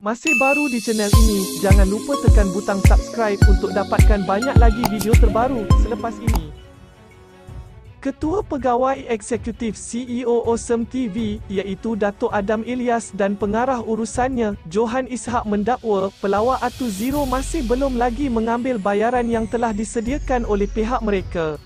Masih baru di channel ini, jangan lupa tekan butang subscribe untuk dapatkan banyak lagi video terbaru selepas ini. Ketua Pegawai Eksekutif CEO Awesome TV, iaitu Datuk Adam Ilyas dan pengarah urusannya, Johan Ishak mendakwa pelawak Atu Zero masih belum lagi mengambil bayaran yang telah disediakan oleh pihak mereka.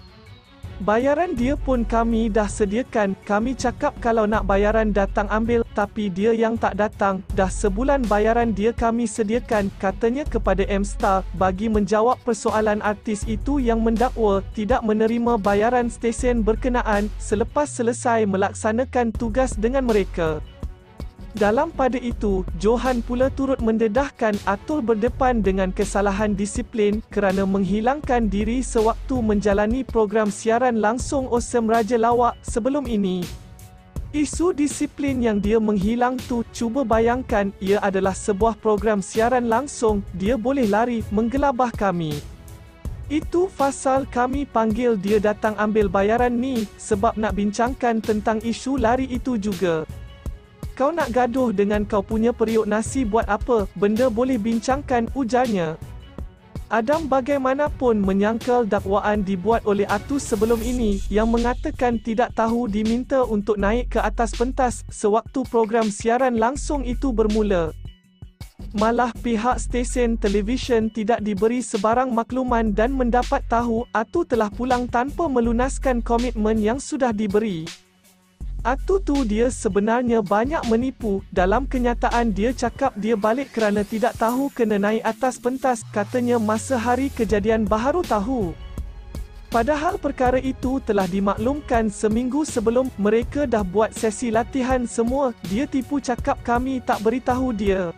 Bayaran dia pun kami dah sediakan, kami cakap kalau nak bayaran datang ambil, tapi dia yang tak datang, dah sebulan bayaran dia kami sediakan, katanya kepada M-Star, bagi menjawab persoalan artis itu yang mendakwa, tidak menerima bayaran stesen berkenaan, selepas selesai melaksanakan tugas dengan mereka. Dalam pada itu, Johan pula turut mendedahkan Atul berdepan dengan kesalahan disiplin kerana menghilangkan diri sewaktu menjalani program siaran langsung Osem Raja Lawak sebelum ini. Isu disiplin yang dia menghilang tu, cuba bayangkan, ia adalah sebuah program siaran langsung, dia boleh lari, menggelabah kami. Itu fasal kami panggil dia datang ambil bayaran ni, sebab nak bincangkan tentang isu lari itu juga. Kau nak gaduh dengan kau punya periuk nasi buat apa? Benda boleh bincangkan, ujarnya. Adam bagaimanapun menyangkal dakwaan dibuat oleh Atus sebelum ini, yang mengatakan tidak tahu diminta untuk naik ke atas pentas, sewaktu program siaran langsung itu bermula. Malah pihak stesen televisyen tidak diberi sebarang makluman dan mendapat tahu Atu telah pulang tanpa melunaskan komitmen yang sudah diberi. Atu tu dia sebenarnya banyak menipu, dalam kenyataan dia cakap dia balik kerana tidak tahu kena naik atas pentas, katanya masa hari kejadian baharu tahu. Padahal perkara itu telah dimaklumkan seminggu sebelum mereka dah buat sesi latihan semua, dia tipu cakap kami tak beritahu dia.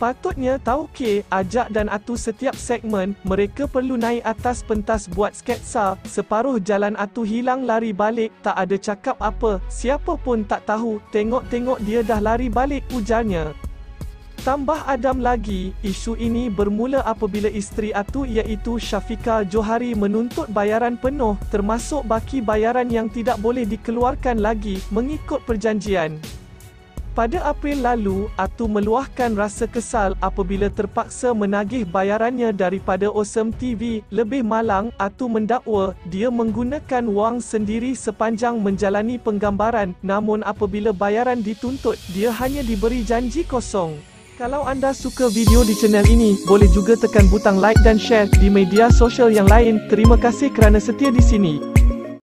Patutnya tahu ke, ajak dan atu setiap segmen, mereka perlu naik atas pentas buat sketsa, separuh jalan atu hilang lari balik, tak ada cakap apa, siapa pun tak tahu, tengok-tengok dia dah lari balik, ujarnya. Tambah Adam lagi, isu ini bermula apabila isteri Atu iaitu Syafika Johari menuntut bayaran penuh, termasuk baki bayaran yang tidak boleh dikeluarkan lagi, mengikut perjanjian. Pada April lalu, Atu meluahkan rasa kesal apabila terpaksa menagih bayarannya daripada Awesome TV. Lebih malang, Atu mendakwa dia menggunakan wang sendiri sepanjang menjalani penggambaran. Namun apabila bayaran dituntut, dia hanya diberi janji kosong. Kalau anda suka video di channel ini, boleh juga tekan butang like dan share di media sosial yang lain. Terima kasih kerana setia di sini.